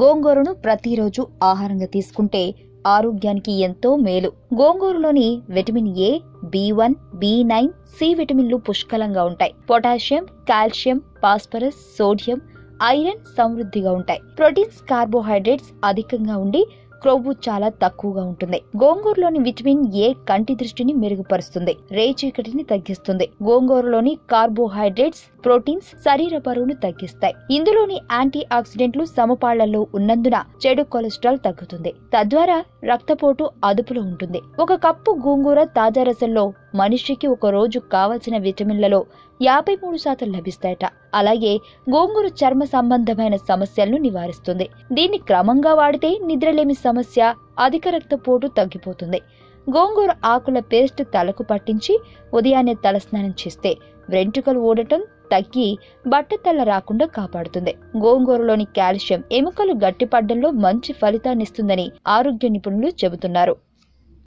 గోంగూరను ప్రతిరోజు ఆహారంగా తీసుకుంటే ఆరోగ్యానికి ఎంతో మేలు. గోంగూరలోని vitamin A B one B nine C విటమిన్లు పుష్కలంగా ఉంటాయి. Potassium calcium phosphorus sodium iron సమృద్ధిగా ఉంటాయి. ప్రోటీన్స్ కార్బోహైడ్రేట్స్ అధికంగా ఉండి క్రొవ్వు చాలా తక్కువగా ఉంటుంది. గోంగూరలోని విటమిన్ ఏ కంటి దృష్టిని మెరుగుపరుస్తుంది. రేచీకటిని తగ్గిస్తుంది. గోంగూరలోని కార్బోహైడ్రేట్స్ ప్రోటీన్స్ శరీర బరువును తగ్గిస్తాయి. ఇందులోని యాంటీ ఆక్సిడెంట్లు సమపాళ్ళలో ఉన్నందున చెడు కొలెస్ట్రాల్ తగ్గుతుంది. తద్వారా రక్తపోటు అదుపులో ఉంటుంది. ఒక కప్పు గోంగూర తాజా రసంలో మనిషికి ఒక రోజు కావలసిన విటమిన్లలో యాభై మూడు శాతం లభిస్తాయట. అలాగే గోంగూర చర్మ సంబంధమైన సమస్యలను నివారిస్తుంది. దీన్ని క్రమంగా వాడితే నిద్రలేమి సమస్య అధిక రక్తపోటు తగ్గిపోతుంది. గోంగూర ఆకుల పేస్ట్ తలకు పట్టించి ఉదయాన్నే తలస్నానం చేస్తే వెంట్రుకలు ఊడటం తగ్గి బట్టతల్ల రాకుండా కాపాడుతుంది. గోంగూరలోని కాల్షియం ఎముకలు గట్టిపడ్డంలో మంచి ఫలితాన్నిస్తుందని ఆరోగ్య నిపుణులు చెబుతున్నారు.